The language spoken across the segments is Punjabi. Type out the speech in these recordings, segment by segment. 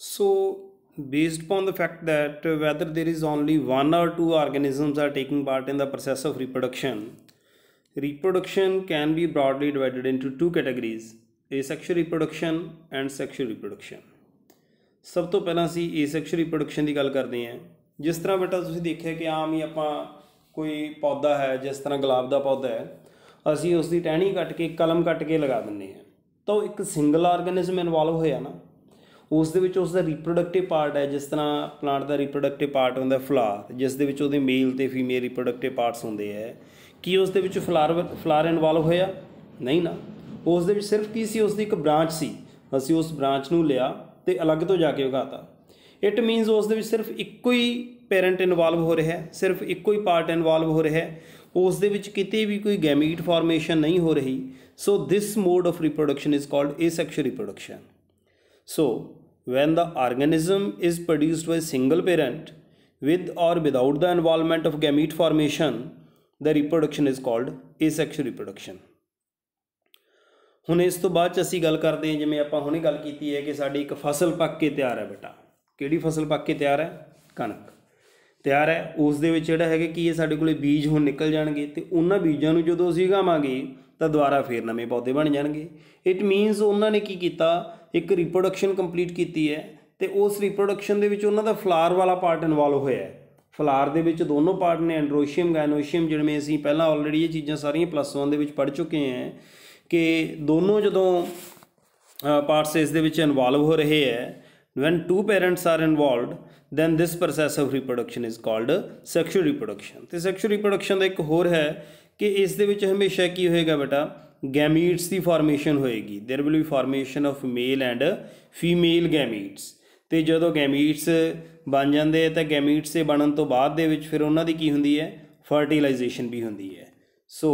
So, based upon the fact that whether there is only one or two organisms are taking part in the process of reproduction, reproduction can be broadly divided into two categories asexual reproduction and sexual reproduction. ਸਭ ਤੋਂ ਪਹਿਲਾਂ ਅਸੀਂ ਏਸੈਕਸ਼ੁਅਲ ਰਿਪਰੋਡਕਸ਼ਨ ਦੀ ਗੱਲ ਕਰਦੇ ਹਾਂ ਜਿਸ ਤਰ੍ਹਾਂ ਬੇਟਾ ਤੁਸੀਂ ਦੇਖਿਆ ਕਿ ਆਮ ਹੀ ਆਪਾਂ ਕੋਈ ਪੌਦਾ ਹੈ ਜਿਸ ਤਰ੍ਹਾਂ ਗੁਲਾਬ ਦਾ ਪੌਦਾ ਹੈ ਅਸੀਂ ਉਸ ਦੀ ਟਹਿਣੀ ਕੱਟ ਕੇ ਕਲਮ ਕੱਟ ਕੇ ਲਗਾ ਦਿੰਦੇ ਹਾਂ ਤਾਂ ਉਹ ਇੱਕ ਸਿੰਗਲ ਆਰਗੇਨਿਜ਼ਮ ਇਨਵੋਲਵ ਹੋਇਆ ਨਾ ਉਸ ਦੇ ਵਿੱਚ ਉਸ ਦਾ ਰਿਪਰੋਡਕਟਿਵ ਪਾਰਟ ਹੈ, ਜਿਸ ਤਰ੍ਹਾਂ ਪਲਾਂਟ ਦਾ ਰਿਪਰੋਡਕਟਿਵ ਪਾਰਟ ਹੁੰਦਾ ਫਲਾਰ ਜਿਸ ਦੇ ਵਿੱਚ ਉਹਦੇ ਮੇਲ ਤੇ ਫੀਮੇਲ ਰਿਪਰੋਡਕਟਿਵ ਪਾਰਟਸ ਹੁੰਦੇ ਹੈ। ਕੀ ਉਸ ਦੇ ਵਿੱਚ ਫਲਾਰ ਫਲਾਰ ਇਨਵੋਲਵ ਹੋਇਆ? ਨਹੀਂ ਨਾ। ਉਸ ਦੇ ਵਿੱਚ ਸਿਰਫ ਕੀ ਸੀ? ਉਸ ਦੀ ਇੱਕ ਬ੍ਰਾਂਚ ਸੀ। ਅਸੀਂ ਉਸ ਬ੍ਰਾਂਚ ਨੂੰ ਲਿਆ ਤੇ ਅਲੱਗ ਤੋਂ ਜਾ ਕੇ ਉਗਾਤਾ। ਇਟ ਮੀਨਸ ਉਸ ਦੇ ਵਿੱਚ ਸਿਰਫ ਇੱਕੋ ਹੀ ਪੈਰੈਂਟ ਇਨਵੋਲਵ ਹੋ ਰਿਹਾ ਹੈ, ਸਿਰਫ ਇੱਕੋ ਹੀ ਪਾਰਟ ਇਨਵੋਲਵ ਹੋ ਰਿਹਾ ਹੈ। ਉਸ ਦੇ ਵਿੱਚ ਕਿਤੇ ਵੀ ਕੋਈ ਗੈਮੀਟ ਫਾਰਮੇਸ਼ਨ ਨਹੀਂ ਹੋ ਰਹੀ। ਸੋ this mode of reproduction is called asexual reproduction. So when the organism is produced by single parent, with or without the involvement of gamete formation, the reproduction is called asexual reproduction. ਹੁਣ ਇਸ ਤੋਂ ਬਾਅਦ ਚ ਅਸੀਂ ਗੱਲ ਕਰਦੇ ਹਾਂ, ਜਿਵੇਂ ਆਪਾਂ ਹੁਣੇ ਗੱਲ ਕੀਤੀ ਹੈ ਕਿ ਸਾਡੀ ਇੱਕ ਫਸਲ ਪੱਕ ਕੇ ਤਿਆਰ ਹੈ ਬੇਟਾ। ਕਿਹੜੀ ਫਸਲ ਪੱਕ ਕੇ ਤਿਆਰ ਹੈ? ਕਣਕ। ਤਿਆਰ ਹੈ। ਉਸ ਦੇ ਵਿੱਚ ਜਿਹੜਾ ਹੈਗਾ ਕੀ ਇਹ ਸਾਡੇ ਕੋਲੇ ਬੀਜ ਹੁਣ ਨਿਕਲ ਜਾਣਗੇ ਤੇ ਉਹਨਾਂ ਬੀਜਾਂ ਨੂੰ ਜਦੋਂ ਅਸੀਂ ਉਗਾਵਾਂਗੇ ਤਾਂ ਦੁਬਾਰਾ ਫੇਰ ਨਵੇਂ ਪੌਦੇ ਬਣ ਜਾਣਗੇ। ਇਟ ਮੀਨਸ ਉਹਨਾਂ ਨੇ ਕੀ ਕੀਤਾ? ਇੱਕ ਰਿਪਰੋਡਕਸ਼ਨ ਕੰਪਲੀਟ ਕੀਤੀ ਹੈ ਤੇ ਉਸ ਰਿਪਰੋਡਕਸ਼ਨ ਦੇ ਵਿੱਚ ਉਹਨਾਂ ਦਾ ਫਲਾਰ ਵਾਲਾ ਪਾਰਟ ਇਨਵੋਲਵ ਹੋਇਆ ਹੈ। ਫਲਾਰ ਦੇ ਵਿੱਚ ਦੋਨੋਂ ਪਾਰਟ ਨੇ ਐਂਡਰੋਸ਼ੀਅਮ ਗਾਇਨੋਸ਼ੀਅਮ ਜਿਵੇਂ ਅਸੀਂ ਪਹਿਲਾਂ ਆਲਰੇਡੀ ਇਹ ਚੀਜ਼ਾਂ ਸਾਰੀਆਂ ਪਲੱਸ 1 ਦੇ ਵਿੱਚ ਪੜ੍ਹ ਚੁੱਕੇ ਹਾਂ ਕਿ ਦੋਨੋਂ ਜਦੋਂ ਪਾਰਟਸ ਇਸ ਦੇ ਵਿੱਚ ਇਨਵੋਲਵ ਹੋ ਰਹੇ ਹੈ, when two parents are involved, then this process of reproduction is called sexual reproduction ਤੇ sexual reproduction ਦਾ ਇੱਕ ਹੋਰ ਹੈ ਕਿ ਇਸ ਦੇ ਵਿੱਚ ਹਮੇਸ਼ਾ ਕੀ ਹੋਏਗਾ ਬੇਟਾ? ਗੈਮੀਟਸ ਦੀ ਫਾਰਮੇਸ਼ਨ ਹੋਏਗੀ there will be formation of male and female gametes ਤੇ ਜਦੋਂ ਗੈਮੀਟਸ ਬਣ ਜਾਂਦੇ ਆ ਤਾਂ ਗੈਮੀਟਸ ਦੇ ਬਣਨ ਤੋਂ ਬਾਅਦ ਦੇ ਵਿੱਚ ਫਿਰ ਉਹਨਾਂ ਦੀ ਕੀ ਹੁੰਦੀ ਹੈ ਫਰਟੀਲਾਈਜੇਸ਼ਨ ਵੀ ਹੁੰਦੀ ਹੈ ਸੋ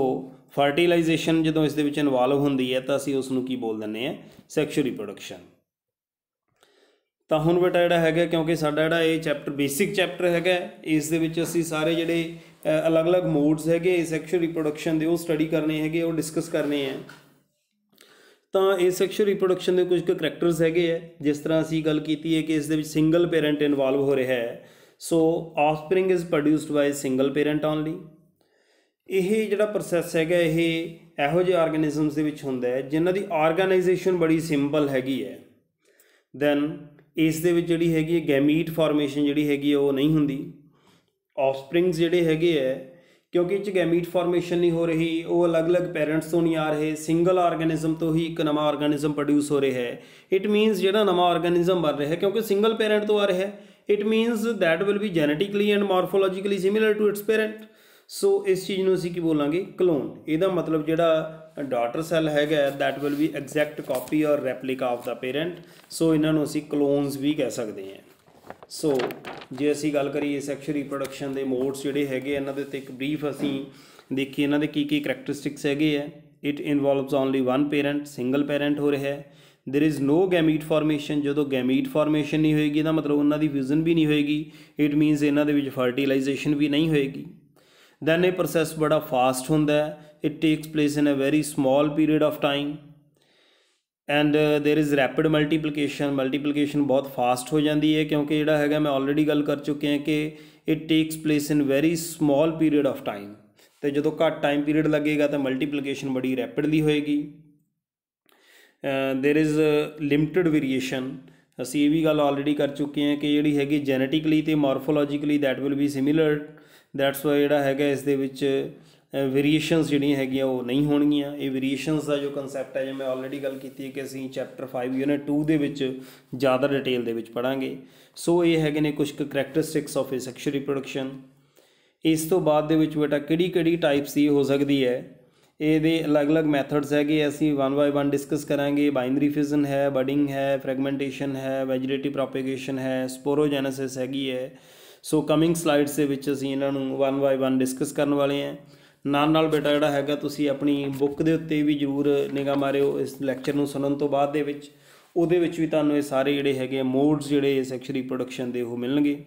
ਫਰਟੀਲਾਈਜੇਸ਼ਨ ਜਦੋਂ ਇਸ ਦੇ ਵਿੱਚ ਇਨਵੋਲਵ ਹੁੰਦੀ ਹੈ ਤਾਂ ਅਸੀਂ ਉਸ ਨੂੰ ਕੀ ਬੋਲ ਦਿੰਦੇ ਆ ਸੈਕਸ਼ੂਅਲ ਰਿਪਰੋਡਕਸ਼ਨ ਤਾਂ ਹੁਣ ਬੇਟਾ ਜਿਹੜਾ ਹੈਗਾ ਕਿਉਂਕਿ ਸਾਡਾ ਜਿਹੜਾ ਇਹ ਚੈਪਟਰ ਬੇਸਿਕ ਚੈਪਟਰ ਹੈਗਾ ਇਸ ਦੇ ਵਿੱਚ ਅਸੀਂ ਸਾਰੇ ਜਿਹੜੇ ਅਲੱਗ-ਅਲੱਗ ਮੋਡਸ ਹੈਗੇ ਸੈਕਸ਼ੂਅਲ ਰਿਪਰੋਡਕਸ਼ਨ ਦੇ ਉਹ ਸਟੱਡੀ ਕਰਨੇ ਹੈਗੇ, ਉਹ ਡਿਸਕਸ ਕਰਨੇ ਆ ਤਾਂ ਇਹ ਸੈਕਸ਼ੂਅਲ ਰਿਪਰੋਡਕਸ਼ਨ ਦੇ ਕੁਝ ਕੁ ਕਰੈਕਟਰਸ ਹੈਗੇ ਆ ਜਿਸ ਤਰ੍ਹਾਂ ਅਸੀਂ ਗੱਲ ਕੀਤੀ ਹੈ ਕਿ ਇਸ ਦੇ ਵਿੱਚ ਸਿੰਗਲ ਪੇਰੈਂਟ ਇਨਵੋਲਵ ਹੋ ਰਿਹਾ ਹੈ। So offspring is produced by single parent only ਇਹ ਜਿਹੜਾ ਪ੍ਰੋਸੈਸ ਹੈਗਾ, ਇਹ ਇਹੋ ਜਿਹੇ ਆਰਗੇਨਿਜ਼ਮਸ ਦੇ ਵਿੱਚ ਹੁੰਦਾ ਹੈ, ਜਿਨ੍ਹਾਂ ਦੀ ਆਰਗੇਨਾਈਜੇਸ਼ਨ ਬੜੀ ਸਿੰਪਲ ਹੈਗੀ ਹੈ। ਦੈਨ ਇਸ ਦੇ ਵਿੱਚ ਜਿਹੜੀ ਹੈਗੀ ਹੈ ਗੈਮੀਟ ਫਾਰਮੇਸ਼ਨ ਜਿਹੜੀ ਹੈਗੀ ਉਹ ਨਹੀਂ ਹੁੰਦੀ। ਆਫਸਪ੍ਰਿੰਗਸ ਜਿਹੜੇ ਹੈਗੇ ਹੈ ਕਿਉਂਕਿ ਇਹ ਚ ਗੈਮੀਟ ਫਾਰਮੇਸ਼ਨ ਨਹੀਂ ਹੋ ਰਹੀ, ਉਹ ਅਲੱਗ-ਅਲੱਗ ਪੈਰੈਂਟਸ ਤੋਂ ਨਹੀਂ ਆ ਰਹੇ ਸਿੰਗਲ ਆਰਗੇਨਿਜ਼ਮ ਤੋਂ ਹੀ ਇੱਕ ਨਵਾਂ ਆਰਗੇਨਿਜ਼ਮ ਪ੍ਰੋਡਿਊਸ ਹੋ ਰਿਹਾ ਹੈ ਇਟ ਮੀਨਸ ਜਿਹੜਾ ਨਵਾਂ ਆਰਗੇਨਿਜ਼ਮ ਬਣ ਰਿਹਾ ਹੈ ਕਿਉਂਕਿ ਸਿੰਗਲ ਪੈਰੈਂਟ ਤੋਂ ਆ ਰਿਹਾ ਹੈ it means that will be genetically and morphologically similar to its parent so ਇਸ ਚੀਜ਼ ਨੂੰ ਅਸੀਂ ਕੀ ਬੋਲਾਂਗੇ? ਕਲੋਨ ਇਹਦਾ ਮਤਲਬ ਜਿਹੜਾ ਡਾਟਰ ਸੈੱਲ ਹੈਗਾ that will be exact copy or replica of the parent so ਇਹਨਾਂ ਨੂੰ ਅਸੀਂ ਕਲੋਨਸ ਵੀ ਕਹਿ ਸਕਦੇ ਹਾਂ ਸੋ ਜੇ ਅਸੀਂ ਗੱਲ ਕਰੀਏ ਸੈਕਸ਼ੂਅਲ ਰਿਪਰੋਡਕਸ਼ਨ ਦੇ ਮੋਡਸ ਜਿਹੜੇ ਹੈਗੇ ਇਹਨਾਂ ਦੇ ਉੱਤੇ ਇੱਕ ਬਰੀਫ ਅਸੀਂ ਦੇਖੀਏ ਇਹਨਾਂ ਦੇ ਕੀ ਕੀ ਕੈਰੈਕਟਰਿਸਟਿਕਸ ਹੈਗੇ ਆ it involves only one parent single parent ਹੋ ਰਿਹਾ ਹੈ there is no gamete formation ਜਦੋਂ ਗੈਮੀਟ ਫਾਰਮੇਸ਼ਨ ਨਹੀਂ ਹੋਏਗੀ ਇਹਦਾ ਮਤਲਬ ਉਹਨਾਂ ਦੀ ਫਿਊਜ਼ਨ ਵੀ ਨਹੀਂ ਹੋਏਗੀ ਇਟ ਮੀਨਸ ਇਹਨਾਂ ਦੇ ਵਿੱਚ ਫਰਟੀਲਾਈਜੇਸ਼ਨ ਵੀ ਨਹੀਂ ਹੋਏਗੀ ਦੈਨ ਇਹ ਪ੍ਰੋਸੈਸ ਬੜਾ ਫਾਸਟ ਹੁੰਦਾ ਹੈ it takes place in a very small period of time and there is rapid multiplication multiplication ਬਹੁਤ ਫਾਸਟ ਹੋ ਜਾਂਦੀ ਹੈ ਕਿਉਂਕਿ ਜਿਹੜਾ ਹੈਗਾ ਮੈਂ ਆਲਰੇਡੀ ਗੱਲ ਕਰ ਚੁੱਕੇ ਹਾਂ ਕਿ it takes place in very small period of time ਤੇ ਜਦੋਂ ਘੱਟ ਟਾਈਮ ਪੀਰੀਅਡ ਲੱਗੇਗਾ ਤਾਂ ਮਲਟੀਪਲੀਕੇਸ਼ਨ ਬੜੀ ਰੈਪਿਡਲੀ ਹੋਏਗੀ देयर इज ਲਿਮਟਿਡ ਵੇਰੀਏਸ਼ਨ ਅਸੀਂ ਇਹ ਵੀ ਗੱਲ ਆਲਰੇਡੀ ਕਰ ਚੁੱਕੇ ਹਾਂ ਕਿ ਜਿਹੜੀ ਹੈਗੀ ਜੈਨੇਟਿਕਲੀ ਤੇ morphologically that will be similar that's why ਜਿਹੜਾ ਹੈਗਾ ਇਸ ਦੇ ਵਿੱਚ ਵੇਰੀਏਸ਼ਨਸ ਜਿਹੜੀਆਂ ਹੈਗੀਆਂ ਉਹ ਨਹੀਂ ਹੋਣਗੀਆਂ। ਇਹ ਵੇਰੀਏਸ਼ਨਸ ਦਾ ਜੋ ਕਨਸੈਪਟ ਹੈ ਜਿਵੇਂ ਮੈਂ ਆਲਰੇਡੀ ਗੱਲ ਕੀਤੀ ਹੈ ਕਿ ਅਸੀਂ ਚੈਪਟਰ 5 ਯੂਨਿਟ 2 ਦੇ ਵਿੱਚ ਜ਼ਿਆਦਾ ਡਿਟੇਲ ਦੇ ਵਿੱਚ ਪੜਾਂਗੇ ਸੋ ਇਹ ਹੈਗੇ ਨੇ ਕੁਝ ਕਰੈਕਟਰਿਸਟਿਕਸ ਆਫ ਸੈਕਸ਼ੂਅਲ ਰਿਪਰੋਡਕਸ਼ਨ ਇਸ ਤੋਂ ਬਾਅਦ ਦੇ ਵਿੱਚ ਬੇਟਾ, ਕਿਹੜੀ ਕਿਹੜੀ ਟਾਈਪਸ ਦੀ ਹੋ ਸਕਦੀ ਹੈ? ਇਹਦੇ ਅਲੱਗ-ਅਲੱਗ ਮੈਥਡਸ ਹੈਗੇ, ਅਸੀਂ ਵਨ ਬਾਈ ਵਨ ਡਿਸਕਸ ਕਰਾਂਗੇ। ਬਾਈਨਰੀ ਫਿਜ਼ਨ ਹੈ ਬਡਿੰਗ ਹੈ ਫ੍ਰੈਗਮੈਂਟੇਸ਼ਨ ਹੈ ਵੈਜੀਟੇਟਿਵ ਪ੍ਰੋਪੇਗੇਸ਼ਨ ਹੈ ਸਪੋਰੋਜੈਨੇਸਿਸ ਹੈਗੀ ਹੈ। ਸੋ ਕਮਿੰਗ ਸਲਾਈਡਸ ਦੇ ਵਿੱਚ ਅਸੀਂ ਇਹਨਾਂ ਨੂੰ ਵਨ ਬਾਈ ਵਨ ਡਿਸਕਸ ਕਰਨ ਵਾਲੇ ਹਾਂ। ਨਾਲ ਨਾਲ ਬੇਟਾ ਜਿਹੜਾ ਹੈਗਾ, ਤੁਸੀਂ ਆਪਣੀ ਬੁੱਕ ਦੇ ਉੱਤੇ ਵੀ ਜ਼ਰੂਰ ਨਿਗਾਹ ਮਾਰਿਓ ਇਸ ਲੈਕਚਰ ਨੂੰ ਸੁਣਨ ਤੋਂ ਬਾਅਦ ਦੇ ਵਿੱਚ। ਉਹਦੇ ਵਿੱਚ ਵੀ ਤੁਹਾਨੂੰ ਇਹ ਸਾਰੇ ਜਿਹੜੇ ਹੈਗੇ ਮੋਡਸ ਜਿਹੜੇ ਸੈਕਸ਼ੂਅਲ ਪ੍ਰੋਡਕਸ਼ਨ ਦੇ ਉਹ ਮਿਲਣਗੇ।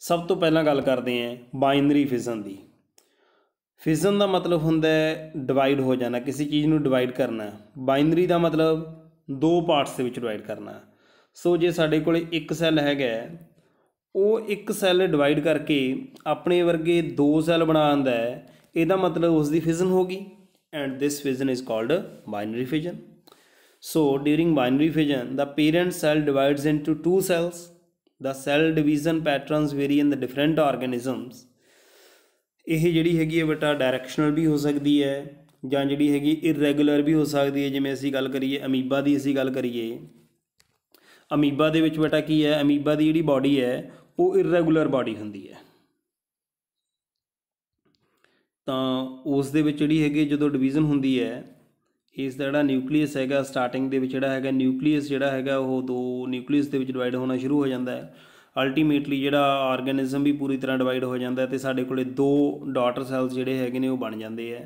ਸਭ ਤੋਂ ਪਹਿਲਾਂ ਗੱਲ ਕਰਦੇ ਆਂ ਬਾਈਨਰੀ ਫਿਜ਼ਨ ਦੀ। ਫਿਜ਼ਨ ਦਾ ਮਤਲਬ ਹੁੰਦਾ ਹੈ ਡਿਵਾਈਡ ਹੋ ਜਾਣਾ, ਕਿਸੇ ਚੀਜ਼ ਨੂੰ ਡਿਵਾਈਡ ਕਰਨਾ। ਬਾਈਨਰੀ ਦਾ ਮਤਲਬ ਦੋ ਪਾਰਟਸ ਦੇ ਵਿੱਚ ਡਿਵਾਈਡ ਕਰਨਾ। ਸੋ ਜੇ ਸਾਡੇ ਕੋਲੇ ਇੱਕ ਸੈੱਲ ਹੈਗਾ ਉਹ ਇੱਕ ਸੈੱਲ ਡਿਵਾਈਡ ਕਰਕੇ ਆਪਣੇ ਵਰਗੇ ਦੋ ਸੈੱਲ ਬਣਾ ਦਿੰਦਾ ਹੈ। ਇਹਦਾ ਮਤਲਬ ਉਸ ਦੀ ਫਿਜ਼ਨ ਹੋਗੀ and this fission is called binary fission So during binary fission, the parent cell divides into two cells. The cell division patterns vary in the different organisms. ਇਹ ਜਿਹੜੀ ਹੈਗੀ ਹੈ ਬੇਟਾ ਡਾਇਰੈਕਸ਼ਨਲ ਵੀ ਹੋ ਸਕਦੀ ਹੈ ਜਾਂ ਜਿਹੜੀ ਹੈਗੀ ਇਰੈਗੂਲਰ ਵੀ ਹੋ ਸਕਦੀ ਹੈ। ਜਿਵੇਂ ਅਸੀਂ ਗੱਲ ਕਰੀਏ ਅਮੀਬਾ ਦੀ ਅਸੀਂ ਗੱਲ ਕਰੀਏ। ਅਮੀਬਾ ਦੇ ਵਿੱਚ ਬੇਟਾ ਕੀ ਹੈ? ਅਮੀਬਾ ਦੀ ਜਿਹੜੀ ਬਾਡੀ ਹੈ ਉਹ ਇਰੈਗੂਲਰ ਬਾਡੀ ਹੁੰਦੀ ਹੈ। ਤਾਂ ਉਸ ਦੇ ਵਿੱਚ ਜਿਹੜੀ ਹੈਗੀ ਜਦੋਂ ਡਿਵੀਜ਼ਨ ਹੁੰਦੀ ਹੈ, ਇਸ ਦਾ ਜਿਹੜਾ ਨਿਊਕਲੀਅਸ ਹੈਗਾ ਸਟਾਰਟਿੰਗ ਦੇ ਵਿੱਚ ਜਿਹੜਾ ਹੈਗਾ ਨਿਊਕਲੀਅਸ ਜਿਹੜਾ ਹੈਗਾ, ਉਹ ਦੋ ਨਿਊਕਲੀਅਸ ਦੇ ਵਿੱਚ ਡਿਵਾਈਡ ਹੋਣਾ ਸ਼ੁਰੂ ਹੋ ਜਾਂਦਾ ਹੈ। ਅਲਟੀਮੇਟਲੀ ਜਿਹੜਾ ਆਰਗੇਨਿਜ਼ਮ ਵੀ ਪੂਰੀ ਤਰ੍ਹਾਂ ਡਿਵਾਈਡ ਹੋ ਜਾਂਦਾ ਹੈ ਤੇ ਸਾਡੇ ਕੋਲੇ ਦੋ ਡਾਟਰ ਸੈਲਸ ਜਿਹੜੇ ਹੈਗੇ ਨੇ, ਉਹ ਬਣ ਜਾਂਦੇ ਆ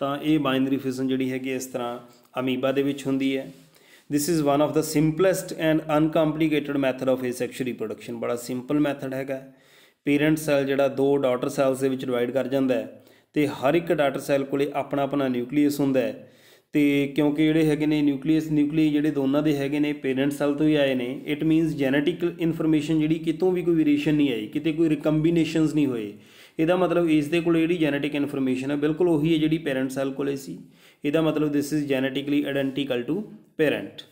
ਤਾਂ ਇਹ ਬਾਈਨਰੀ ਫਿਜ਼ਨ ਜਿਹੜੀ ਹੈਗੀ ਇਸ ਤਰ੍ਹਾਂ ਅਮੀਬਾ ਦੇ ਵਿੱਚ ਹੁੰਦੀ ਹੈ। This is one of the simplest and uncomplicated method of asexual reproduction ਬੜਾ ਸਿੰਪਲ ਮੈਥਡ ਹੈਗਾ ਪੇਰੈਂਟ ਸੈੱਲ ਜਿਹੜਾ ਦੋ ਡਾਟਰ ਸੈੱਲਸ ਦੇ ਵਿੱਚ ਡਿਵਾਈਡ ਕਰ ਜਾਂਦਾ ਹੈ ਤੇ ਹਰ ਇੱਕ ਡਾਟਰ ਸੈੱਲ ਕੋਲੇ ਆਪਣਾ ਆਪਣਾ ਨਿਊਕਲੀਅਸ ਹੁੰਦਾ ਹੈ ਤੇ ਕਿਉਂਕਿ ਜਿਹੜੇ ਹੈਗੇ ਨੇ ਨਿਊਕਲੀਅਸ ਨਿਊਕਲੀ ਜਿਹੜੇ ਦੋਨਾਂ ਦੇ ਹੈਗੇ ਨੇ ਪੇਰੈਂਟ ਸੈੱਲ ਤੋਂ ਹੀ ਆਏ ਨੇ ਇਟ ਮੀਨਸ ਜੈਨੇਟਿਕ ਇਨਫੋਰਮੇਸ਼ਨ ਜਿਹੜੀ ਕਿਤੋਂ ਵੀ ਕੋਈ ਵੇਰੀਏਸ਼ਨ ਨਹੀਂ ਆਈ ਕਿਤੇ ਕੋਈ ਰਿਕੰਬੀਨੇਸ਼ਨਸ ਨਹੀਂ ਹੋਏ ਇਹਦਾ ਮਤਲਬ ਇਸ ਦੇ ਕੋਲ ਜਿਹੜੀ ਜੈਨੇਟਿਕ ਇਨਫੋਰਮੇਸ਼ਨ ਹੈ ਬਿਲਕੁਲ ਉਹੀ ਹੈ ਜਿਹੜੀ ਪੇਰੈਂਟ ਸੈਲ ਕੋਲੇ ਸੀ ਇਹਦਾ ਮਤਲਬ this is genetically identical to parent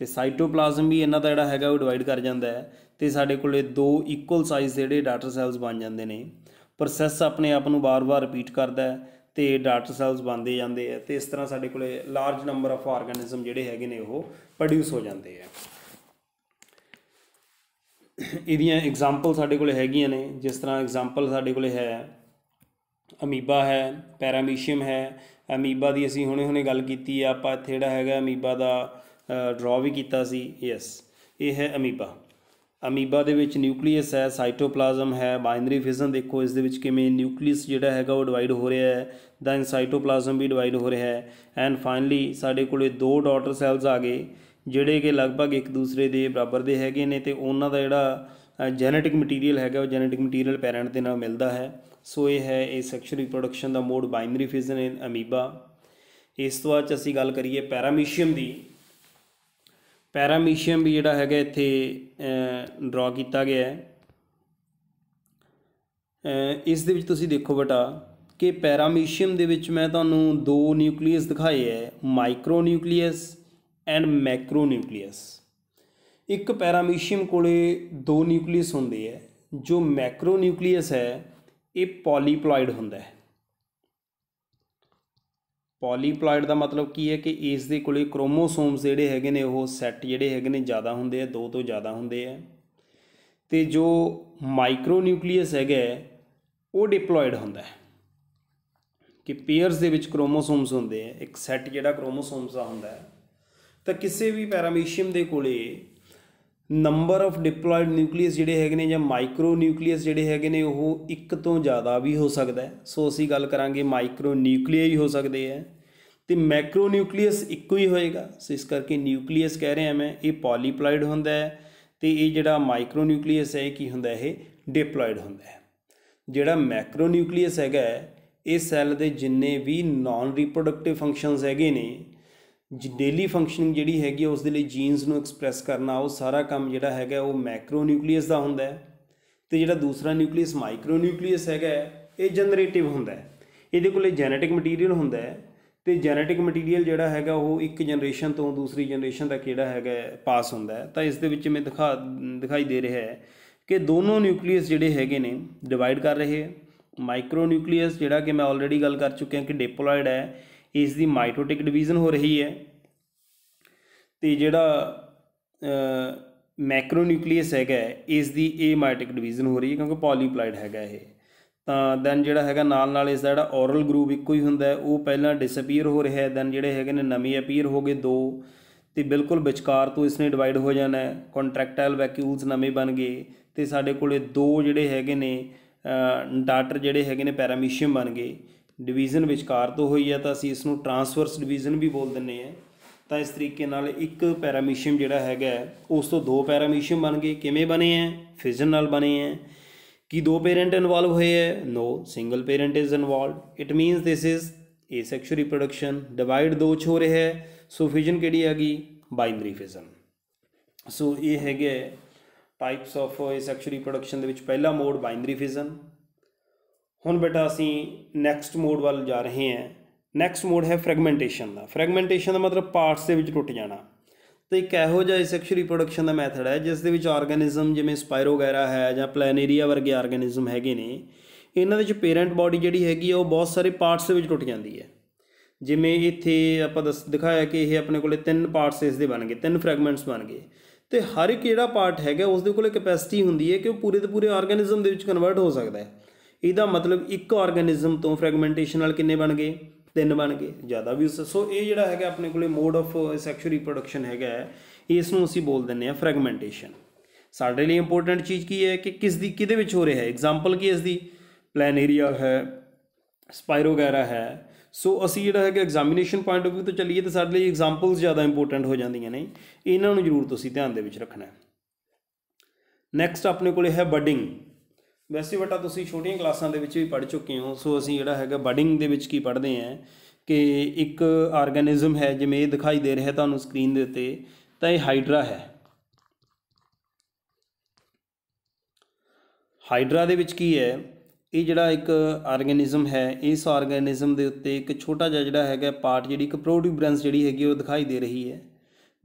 ਤੇ ਸਾਈਟੋਪਲਾਜ਼ਮ ਵੀ ਇਹਨਾਂ ਦਾ ਜਿਹੜਾ ਹੈਗਾ ਉਹ ਡਿਵਾਈਡ ਕਰ ਜਾਂਦਾ ਹੈ ਤੇ ਸਾਡੇ ਕੋਲੇ ਦੋ ਇਕੁਅਲ ਸਾਈਜ਼ ਜਿਹੜੇ ਡਾਟਰ ਸੈਲਸ ਬਣ ਜਾਂਦੇ ਨੇ। ਪ੍ਰੋਸੈਸ ਆਪਣੇ ਆਪ ਨੂੰ ਬਾਰ-ਬਾਰ ਰਿਪੀਟ ਕਰਦਾ ਹੈ ਤੇ ਡਾਟਰ ਸੈਲਸ ਬਣਦੇ ਜਾਂਦੇ ਆ ਤੇ ਇਸ ਤਰ੍ਹਾਂ ਸਾਡੇ ਕੋਲੇ ਲਾਰਜ ਨੰਬਰ ਆਫ ਆਰਗੇਨਿਜ਼ਮ ਜਿਹੜੇ ਹੈਗੇ ਨੇ ਉਹ ਪ੍ਰੋਡਿਊਸ ਹੋ ਜਾਂਦੇ ਆ। ਇਹਦੀਆਂ ਐਗਜ਼ਾਮਪਲ ਸਾਡੇ ਕੋਲੇ ਹੈਗੀਆਂ ਨੇ। ਜਿਸ ਤਰ੍ਹਾਂ ਐਗਜ਼ਾਮਪਲ ਸਾਡੇ ਕੋਲੇ ਹੈ, ਅਮੀਬਾ ਹੈ ਪੈਰਾਮੀਸ਼ੀਅਮ ਹੈ ਅਮੀਬਾ ਦੀ ਅਸੀਂ ਹੁਣੇ-ਹੁਣੇ ਗੱਲ ਕੀਤੀ ਆ, ਆਪਾਂ ਇੱਥੇ ਜਿਹੜਾ ਹੈਗਾ ਅਮੀਬਾ ਦਾ ਡਰਾ ਵੀ ਕੀਤਾ ਸੀ ਯੈਸ ਇਹ ਹੈ ਅਮੀਬਾ। ਅਮੀਬਾ ਦੇ ਵਿੱਚ ਨਿਊਕਲੀਅਸ ਹੈ ਸਾਈਟੋਪਲਾਜ਼ਮ ਹੈ ਬਾਇਨਰੀ ਫਿਜ਼ਨ ਦੇਖੋ ਇਸ ਦੇ ਵਿੱਚ ਕਿਵੇਂ ਨਿਊਕਲੀਅਸ ਜਿਹੜਾ ਹੈਗਾ ਉਹ ਡਿਵਾਈਡ ਹੋ ਰਿਹਾ ਹੈ ਦੈਨ ਸਾਈਟੋਪਲਾਜ਼ਮ ਵੀ ਡਿਵਾਈਡ ਹੋ ਰਿਹਾ ਹੈ। ਐਂਡ ਫਾਈਨਲੀ ਸਾਡੇ ਕੋਲੇ ਦੋ ਡਾਟਰ ਸੈਲਸ ਆ ਗਏ, ਜਿਹੜੇ ਕਿ ਲਗਭਗ ਇੱਕ ਦੂਸਰੇ ਦੇ ਬਰਾਬਰ ਦੇ ਹੈਗੇ ਨੇ ਤੇ ਉਹਨਾਂ ਦਾ ਜਿਹੜਾ ਜੈਨੇਟਿਕ ਮਟੀਰੀਅਲ ਹੈਗਾ ਉਹ ਜੈਨੇਟਿਕ ਮਟੀਰੀਅਲ ਪੈਰੈਂਟ ਦੇ ਨਾਲ ਮਿਲਦਾ ਹੈ। ਸੋ ਇਹ ਹੈ ਇਹ sexual reproduction the mode binary fission in amoeba ਇਸ ਤੋਂ ਬਾਅਦ ਅਸੀਂ ਗੱਲ ਕਰੀਏ ਪੈਰਾਮੀਸ਼ੀਅਮ ਦੀ। ਪੈਰਾਮੀਸ਼ੀਅਮ ਵੀ ਜਿਹੜਾ ਹੈਗਾ ਇੱਥੇ ਡਰਾ ਕੀਤਾ ਗਿਆ ਹੈ। ਇਸ ਦੇ ਵਿੱਚ ਤੁਸੀਂ ਦੇਖੋ ਬਟਾ ਕਿ ਪੈਰਾਮੀਸ਼ੀਅਮ ਦੇ ਵਿੱਚ ਮੈਂ ਤੁਹਾਨੂੰ ਦੋ ਨਿਊਕਲੀਅਸ ਦਿਖਾਏ ਹੈ micro nucleus and macro nucleus ਇੱਕ ਪੈਰਾਮੀਸ਼ੀਅਮ ਕੋਲੇ ਦੋ ਨਿਊਕਲੀਅਸ ਹੁੰਦੇ ਹੈ, ਜੋ ਮੈਕਰੋ ਨਿਊਕਲੀਅਸ ਹੈ ਇਹ ਪੋਲੀਪਲੋਇਡ ਹੁੰਦਾ ਹੈ। ਪੋਲੀਪਲੋਇਡ ਦਾ ਮਤਲਬ ਕੀ ਹੈ ਕਿ ਇਸ ਦੇ ਕੋਲੇ ਕ੍ਰੋਮੋਸੋਮਸ ਜਿਹੜੇ ਹੈਗੇ ਨੇ, ਉਹ ਸੈੱਟ ਜਿਹੜੇ ਹੈਗੇ ਨੇ ਜ਼ਿਆਦਾ ਹੁੰਦੇ ਆ, ਦੋ ਤੋਂ ਜ਼ਿਆਦਾ ਹੁੰਦੇ ਆ। ਤੇ ਜੋ ਮਾਈਕਰੋ ਨਿਊਕਲੀਅਸ ਹੈਗਾ ਉਹ ਡਿਪਲੋਇਡ ਹੁੰਦਾ ਹੈ। ਕਿ ਪੇਅਰਸ ਦੇ ਵਿੱਚ ਕ੍ਰੋਮੋਸੋਮਸ ਹੁੰਦੇ ਆ, ਇੱਕ ਸੈੱਟ ਜਿਹੜਾ ਕ੍ਰੋਮੋਸੋਮਸ ਦਾ ਹੁੰਦਾ ਹੈ। ਤਾਂ ਕਿਸੇ ਵੀ ਪੈਰਾਮੀਸ਼ੀਅਮ ਦੇ ਕੋਲੇ ਨੰਬਰ ਆਫ ਡਿਪਲੋਇਡ ਨਿਊਕਲੀਅਸ ਜਿਹੜੇ ਹੈਗੇ ਨੇ ਜਾਂ ਮਾਈਕਰੋ ਨਿਊਕਲੀਅਸ ਜਿਹੜੇ ਹੈਗੇ ਨੇ, ਉਹ ਇੱਕ ਤੋਂ ਜ਼ਿਆਦਾ ਵੀ ਹੋ ਸਕਦਾ ਸੋ ਅਸੀਂ ਗੱਲ ਕਰਾਂਗੇ ਮਾਈਕਰੋ ਨਿਊਕਲੀਆਈ ਹੋ ਸਕਦੇ ਹੈ। ਤੇ ਮੈਕਰੋ ਨਿਊਕਲੀਅਸ ਇੱਕੋ ਹੀ ਹੋਏਗਾ। ਸੋ ਇਸ ਕਰਕੇ ਨਿਊਕਲੀਅਸ ਕਹਿ ਰਿਹਾ ਮੈਂ, ਇਹ ਪੋਲੀਪਲੋਇਡ ਹੁੰਦਾ ਹੈ ਤੇ ਇਹ ਜਿਹੜਾ ਮਾਈਕਰੋ ਨਿਊਕਲੀਅਸ ਹੈ, ਇਹ ਕੀ ਹੁੰਦਾ ਇਹ ਡਿਪਲੋਇਡ ਹੁੰਦਾ ਹੈ। ਜਿਹੜਾ ਮੈਕਰੋ ਨਿਊਕਲੀਅਸ ਹੈਗਾ ਇਹ ਸੈੱਲ ਦੇ ਜਿੰਨੇ ਵੀ ਨਾਨ ਰੀਪਰੋਡਕਟਿਵ ਫੰਕਸ਼ਨਸ ਹੈਗੇ ਨੇ ਡੇਲੀ ਫੰਕਸ਼ਨਿੰਗ ਜਿਹੜੀ ਹੈਗੀ ਉਸ ਦੇ ਲਈ ਜੀਨਸ ਨੂੰ ਐਕਸਪ੍ਰੈਸ ਕਰਨਾ, ਉਹ ਸਾਰਾ ਕੰਮ ਜਿਹੜਾ ਹੈਗਾ, ਉਹ ਮੈਕਰੋ ਨਿਊਕਲੀਅਸ ਦਾ ਹੁੰਦਾ ਹੈ ਤੇ ਜਿਹੜਾ ਦੂਸਰਾ ਨਿਊਕਲੀਅਸ ਮਾਈਕਰੋ ਨਿਊਕਲੀਅਸ ਹੈਗਾ ਇਹ ਜਨਰੇਟਿਵ ਹੁੰਦਾ ਹੈ। ਇਹਦੇ ਕੋਲੇ ਜੈਨੇਟਿਕ ਮਟੀਰੀਅਲ ਹੁੰਦਾ ਹੈ ਤੇ ਜੈਨੇਟਿਕ ਮਟੀਰੀਅਲ ਜਿਹੜਾ ਹੈਗਾ, ਉਹ ਇੱਕ ਜਨਰੇਸ਼ਨ ਤੋਂ ਦੂਸਰੀ ਜਨਰੇਸ਼ਨ ਤੱਕ ਜਿਹੜਾ ਹੈਗਾ ਪਾਸ ਹੁੰਦਾ ਹੈ। ਤਾਂ ਇਸ ਦੇ ਵਿੱਚ ਮੈਂ ਦਿਖਾ, ਦਿਖਾਈ ਦੇ ਰਿਹਾ ਹੈ ਕਿ ਦੋਨੋਂ ਨਿਊਕਲੀਅਸ ਜਿਹੜੇ ਹੈਗੇ ਨੇ ਡਿਵਾਈਡ ਕਰ ਰਹੇ ਹੈ। ਮਾਈਕਰੋ ਨਿਊਕਲੀਅਸ ਜਿਹੜਾ ਕਿ ਮੈਂ ਆਲਰੇਡੀ ਗੱਲ ਕਰ ਚੁੱਕਿਆ ਕਿ ਡਿਪਲੋਇਡ ਹੈ ਇਸ ਦੀ ਮਾਈਟੋਟਿਕ ਡਿਵੀਜ਼ਨ ਹੋ ਰਹੀ ਹੈ ਤੇ ਜਿਹੜਾ ਮੈਕਰੋਨਿਊਕਲੀਅਸ ਹੈਗਾ ਇਸ ਦੀ ਏਮਾਈਟਿਕ ਡਿਵੀਜ਼ਨ ਹੋ ਰਹੀ ਹੈ ਕਿਉਂਕਿ ਪੋਲੀਪਲਾਈਡ ਹੈਗਾ ਇਹ। ਤਾਂ ਦੈਨ ਜਿਹੜਾ ਹੈਗਾ ਨਾਲ ਨਾਲ ਇਸ ਦਾ ਜਿਹੜਾ ਔਰਲ ਗਰੂਪ ਇੱਕੋ ਹੀ ਹੁੰਦਾ ਹੈ, ਉਹ ਪਹਿਲਾਂ ਡਿਸਅਪੀਅਰ ਹੋ ਰਿਹਾ ਹੈ ਦੈਨ ਜਿਹੜੇ ਹੈਗੇ ਨੇ ਨਵੇਂ ਅਪੀਅਰ ਹੋ ਗਏ ਦੋ, ਤੇ ਬਿਲਕੁਲ ਵਿਚਕਾਰ ਤੋਂ ਇਸਨੇ ਡਿਵਾਈਡ ਹੋ ਜਾਣਾ ਹੈ ਕੰਟਰੈਕਟਾਈਲ ਵੈਕਿਊਲਸ ਨਵੇਂ ਬਣ ਗਏ, ਤੇ ਸਾਡੇ ਕੋਲੇ ਦੋ ਜਿਹੜੇ ਹੈਗੇ ਨੇ ਡਾਟਰ ਜਿਹੜੇ ਹੈਗੇ ਨੇ ਪੈਰਾਮੀਸ਼ੀਅਮ ਬਣ ਗਏ। ਡਿਵੀਜ਼ਨ ਵਿਚਕਾਰ ਤੋਂ ਹੋਈ ਹੈ ਤਾਂ ਅਸੀਂ ਇਸ ਨੂੰ ਟਰਾਂਸਵਰਸ ਡਿਵੀਜ਼ਨ ਵੀ ਬੋਲ ਦਿੰਨੇ ਆ। ਤਾਂ ਇਸ ਤਰੀਕੇ ਨਾਲ ਇੱਕ ਪੈਰਾਮੀਸ਼ੀਅਮ ਜਿਹੜਾ ਹੈਗਾ ਉਸ ਤੋਂ ਦੋ ਪੈਰਾਮੀਸ਼ੀਅਮ ਬਣ ਗਏ। ਕਿਵੇਂ ਬਣੇ ਆ? ਫਿਜ਼ਨ ਨਾਲ ਬਣੇ ਆ। ਕੀ ਦੋ ਪੇਰੈਂਟ ਇਨਵੋਲਵ ਹੋਏ ਹੈ no, single parent is involved. It means this is asexual reproduction. Divide ਦੋ ਚ ਹੋ ਰਿਹਾ ਹੈ। ਸੋ ਫਿਜ਼ਨ ਕਿਹੜੀ ਆ ਗਈ? Binary fission. ਸੋ ਇਹ ਹੈਗੇ ਟਾਈਪਸ ਆਫ ਸੈਕਸ਼ੂਅਲ ਰਿਪਰੋਡਕਸ਼ਨ ਦੇ ਵਿੱਚ ਪਹਿਲਾ ਮੋਡ ਬਾਈਨਰੀ ਫਿਜ਼ਨ ਹੁਣ ਬੇਟਾ ਅਸੀਂ ਨੈਕਸਟ ਮੋਡ ਵੱਲ ਜਾ ਰਹੇ ਹਾਂ। ਨੈਕਸਟ ਮੋਡ ਹੈ ਫਰੈਗਮੈਂਟੇਸ਼ਨ ਦਾ। ਫਰੈਗਮੈਂਟੇਸ਼ਨ ਦਾ ਮਤਲਬ ਪਾਰਟਸ ਦੇ ਵਿੱਚ ਟੁੱਟ ਜਾਣਾ। ਤੇ ਇੱਕ ਇਹੋ ਜਿਹਾ ਸੈਕਸ ਰਿਪਰੋਡਕਸ਼ਨ ਦਾ ਮੈਥਡ ਹੈ, ਜਿਸ ਦੇ ਵਿੱਚ ਆਰਗੇਨਿਜ਼ਮ ਜਿਵੇਂ ਸਪਾਇਰੋ ਵਗੈਰਾ ਹੈ ਜਾਂ ਪਲੈਨੇਰੀਆ ਵਰਗੇ ਆਰਗੇਨਿਜ਼ਮ ਹੈਗੇ ਨੇ, ਇਹਨਾਂ ਦੇ ਵਿੱਚ ਪੇਰੈਂਟ ਬਾਡੀ ਜਿਹੜੀ ਹੈਗੀ ਆ, ਉਹ ਬਹੁਤ ਸਾਰੇ ਪਾਰਟਸ ਦੇ ਵਿੱਚ ਟੁੱਟ ਜਾਂਦੀ ਹੈ। ਜਿਵੇਂ ਇੱਥੇ ਆਪਾਂ ਦੱਸ, ਦਿਖਾਇਆ ਕਿ ਇਹ ਆਪਣੇ ਕੋਲੇ ਤਿੰਨ ਪਾਰਟਸ ਇਸ ਦੇ ਬਣ ਗਏ, ਤਿੰਨ ਫਰੈਗਮੈਂਟਸ ਬਣ ਗਏ। ਤੇ ਹਰ ਇੱਕ ਜਿਹੜਾ ਪਾਰਟ ਹੈਗਾ ਉਸ ਦੇ ਕੋਲੇ ਕੈਪੈਸਿਟੀ ਹੁੰਦੀ ਹੈ ਕਿ ਉਹ ਪੂਰੇ ਦੇ ਪੂਰੇ ਆਰਗੇਨਿਜ਼ਮ ਦੇ ਵਿੱਚ ਕਨਵਰਟ ਹੋ ਸਕਦਾ ਹੈ। ਇਹਦਾ ਮਤਲਬ ਇੱਕ ਆਰਗੇਨਿਜ਼ਮ ਤੋਂ ਫਰੈਗਮੈਂਟੇਸ਼ਨ ਨਾਲ ਕਿੰਨੇ ਬਣ ਗਏ? ਤਿੰਨ ਬਣ ਗਏ, ਜ਼ਿਆਦਾ ਵੀ ਸੋ ਇਹ ਜਿਹੜਾ ਹੈਗਾ ਆਪਣੇ ਕੋਲੇ ਮੋਡ ਆਫ ਸੈਕਸ਼ੂਅਲ ਰਿਪਰੋਡਕਸ਼ਨ ਹੈਗਾ ਇਸ ਨੂੰ ਅਸੀਂ ਬੋਲ ਦਿੰਦੇ ਆ ਫਰੈਗਮੈਂਟੇਸ਼ਨ ਸਾਡੇ ਲਈ ਇੰਪੋਰਟੈਂਟ ਚੀਜ਼ ਕੀ ਹੈ ਕਿ ਕਿਸ ਦੀ ਕਿਹਦੇ ਵਿੱਚ ਹੋ ਰਿਹਾ ਹੈ? ਐਗਜ਼ਾਮਪਲ ਕੀ ਇਸ ਦੀ? ਪਲੈਨੇਰੀਆ ਹੈ ਸਪਾਇਰੋਗੈਰਾ ਹੈ। ਸੋ ਅਸੀਂ ਜਿਹੜਾ ਹੈਗਾ ਐਗਜ਼ਾਮੀਨੇਸ਼ਨ ਪੁਆਇੰਟ ਆਫ View ਤੋਂ ਚੱਲੀਏ ਤਾਂ ਸਾਡੇ ਲਈ ਐਗਜ਼ਾਮਪਲਸ ਜ਼ਿਆਦਾ ਇੰਪੋਰਟੈਂਟ ਹੋ ਜਾਂਦੀਆਂ ਨੇ। ਇਹਨਾਂ ਨੂੰ ਜ਼ਰੂਰ ਤੁਸੀਂ ਧਿਆਨ ਦੇ ਵਿੱਚ ਰੱਖਣਾ ਹੈ। ਨੈਕਸਟ ਆਪਣੇ ਕੋਲੇ ਹੈ ਬਡਿੰਗ ਵੈਸੇ ਬਟਾ ਤੁਸੀਂ ਛੋਟੀਆਂ ਕਲਾਸਾਂ ਦੇ ਵਿੱਚ ਵੀ ਪੜ੍ਹ ਚੁੱਕੇ ਹੋ, ਸੋ ਅਸੀਂ ਜਿਹੜਾ ਹੈਗਾ ਬਡਿੰਗ ਦੇ ਵਿੱਚ ਕੀ ਪੜ੍ਹਦੇ ਆਂ ਕਿ ਇੱਕ ਆਰਗੇਨਿਜ਼ਮ ਹੈ, ਜਿਵੇਂ ਇਹ ਦਿਖਾਈ ਦੇ ਰਿਹਾ ਤੁਹਾਨੂੰ ਸਕਰੀਨ ਦੇ ਉੱਤੇ, ਤਾਂ ਇਹ ਹਾਈਡਰਾ ਹੈ। ਹਾਈਡਰਾ ਦੇ ਵਿੱਚ ਕੀ ਹੈ? ਇਹ ਜਿਹੜਾ ਇੱਕ ਆਰਗੇਨਿਜ਼ਮ ਹੈ, ਇਸ ਆਰਗੇਨਿਜ਼ਮ ਦੇ ਉੱਤੇ ਇੱਕ ਛੋਟਾ ਜਿਹਾ ਜਿਹੜਾ ਹੈਗਾ ਪਾਰਟ ਜਿਹੜੀ ਇੱਕ ਪ੍ਰੋਟਿਊਬਰੈਂਸ ਜਿਹੜੀ ਹੈਗੀ ਉਹ ਦਿਖਾਈ ਦੇ ਰਹੀ ਹੈ।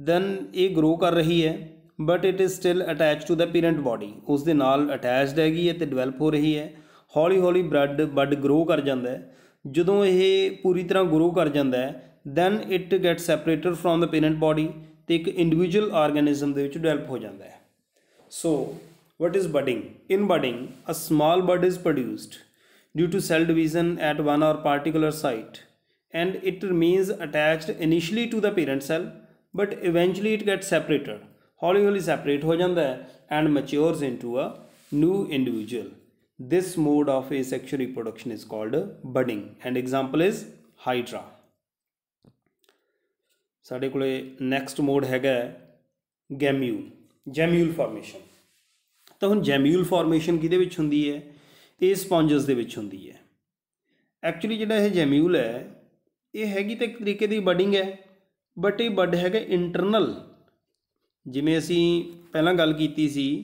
ਦੈਨ ਇਹ ਗਰੋ ਕਰ ਰਹੀ ਹੈ। But it is still attached to the parent body ਉਸ ਦੇ ਨਾਲ ਅਟੈਚਡ ਹੈਗੀ ਹੈ ਤੇ ਡਿਵੈਲਪ ਹੋ ਰਹੀ ਹੈ ਹੌਲੀ ਹੌਲੀ ਬ੍ਰੈਡ ਬਡ ਗਰੋ ਕਰ ਜਾਂਦਾ ਹੈ ਜਦੋਂ ਇਹ ਪੂਰੀ ਤਰ੍ਹਾਂ ਗਰੋ ਕਰ ਜਾਂਦਾ ਹੈ then it get separated from the parent body ਤੇ ਇੱਕ ਇੰਡੀਵਿਜੂਅਲ ਆਰਗੇਨਿਜ਼ਮ ਦੇ ਵਿੱਚ ਡਿਵੈਲਪ ਹੋ ਜਾਂਦਾ ਹੈ ਸੋ what is budding in budding a small bud is produced due to cell division at one or particular site and it remains attached initially to the parent cell but eventually it gets separated ਹੌਲੀ ਹੌਲੀ ਸੈਪਰੇਟ ਹੋ ਜਾਂਦਾ ਹੈ and matures into a new individual this mode of asexual reproduction is called budding. And example is hydra. ਸਾਡੇ ਕੋਲੇ ਨੈਕਸਟ ਮੋਡ ਹੈਗਾ ਗੈਮਿਊਲ ਜੈਮਿਊਲ ਫਾਰਮੇਸ਼ਨ ਤਾਂ ਹੁਣ ਜੈਮਿਊਲ ਫਾਰਮੇਸ਼ਨ ਕਿਹਦੇ ਵਿੱਚ ਹੁੰਦੀ ਹੈ? ਇਹ ਸਪੌਂਜਸ ਦੇ ਵਿੱਚ ਹੁੰਦੀ ਹੈ। ਐਕਚੁਅਲੀ ਜਿਹੜਾ ਇਹ ਜੈਮਿਊਲ ਹੈ, ਇਹ ਹੈਗੀ ਤਾਂ ਇੱਕ ਤਰੀਕੇ ਦੀ ਬਡਿੰਗ ਹੈ ਬਟ ਇਹ ਬਡ ਹੈਗਾ ਇੰਟਰਨਲ ਜਿਵੇਂ ਅਸੀਂ ਪਹਿਲਾਂ ਗੱਲ ਕੀਤੀ ਸੀ